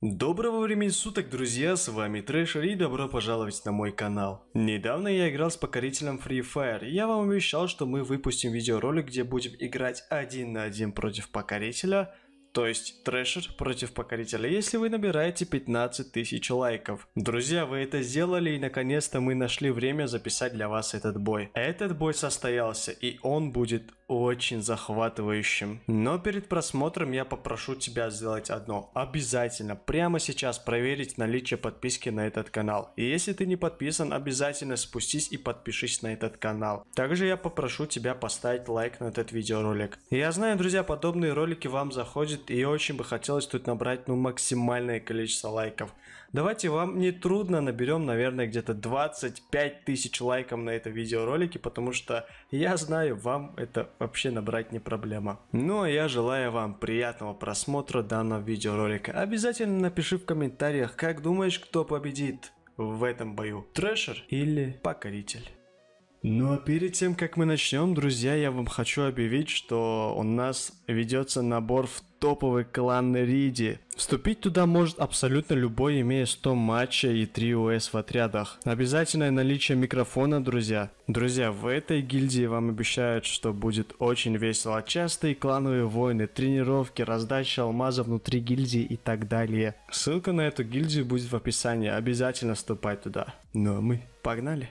Доброго времени суток, друзья, с вами Трэшер и добро пожаловать на мой канал. Недавно я играл с покорителем Free Fire, я вам обещал, что мы выпустим видеоролик, где будем играть один на один против покорителя, то есть трэшер против покорителя, если вы набираете 15 тысяч лайков. Друзья, вы это сделали и наконец-то мы нашли время записать для вас этот бой. Этот бой состоялся и он будет очень захватывающим. Но перед просмотром я попрошу тебя сделать одно. Обязательно прямо сейчас проверить наличие подписки на этот канал. И если ты не подписан, обязательно спустись и подпишись на этот канал. Также я попрошу тебя поставить лайк на этот видеоролик. Я знаю, друзья, подобные ролики вам заходят и очень бы хотелось тут набрать ну максимальное количество лайков. Давайте вам не трудно наберем, наверное, где-то 25 тысяч лайков на это видеоролике, потому что я знаю, вам это вообще набрать не проблема. Ну а я желаю вам приятного просмотра данного видеоролика. Обязательно напиши в комментариях, как думаешь, кто победит в этом бою, трэшер или покоритель. Ну а перед тем, как мы начнем, друзья, я вам хочу объявить, что у нас ведется набор в топовый клан Риди. Вступить туда может абсолютно любой, имея 100 матчей и 3 УС в отрядах. Обязательное наличие микрофона, друзья. Друзья, в этой гильдии вам обещают, что будет очень весело. Частые клановые войны, тренировки, раздача алмазов внутри гильдии и так далее. Ссылка на эту гильдию будет в описании, обязательно вступай туда. Ну а мы погнали.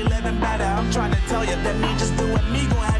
somebody living better. I'm trying to tell you that me just doing me gon' have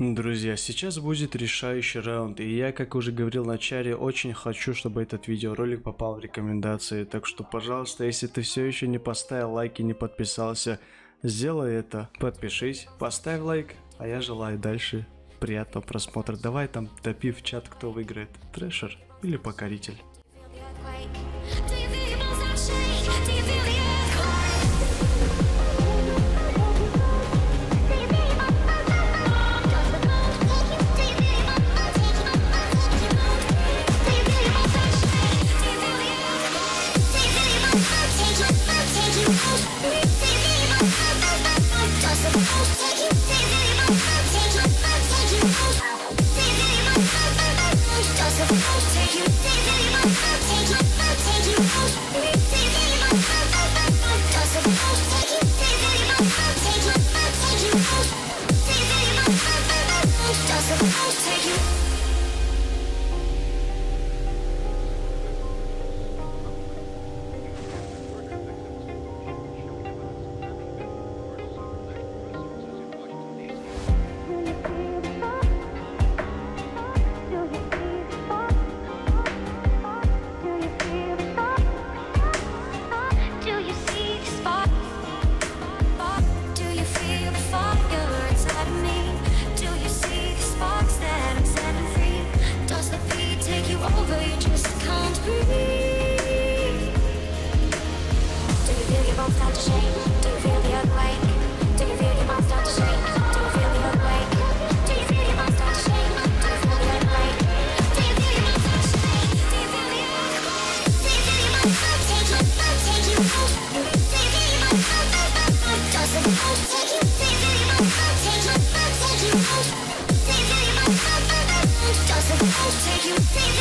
Друзья, сейчас будет решающий раунд, и я, как уже говорил в начале, очень хочу, чтобы этот видеоролик попал в рекомендации, так что, пожалуйста, если ты все еще не поставил лайк и не подписался, сделай это, подпишись, поставь лайк, а я желаю дальше приятного просмотра. Давай там топи в чат, кто выиграет, трэшер или покоритель. So Take you, take you.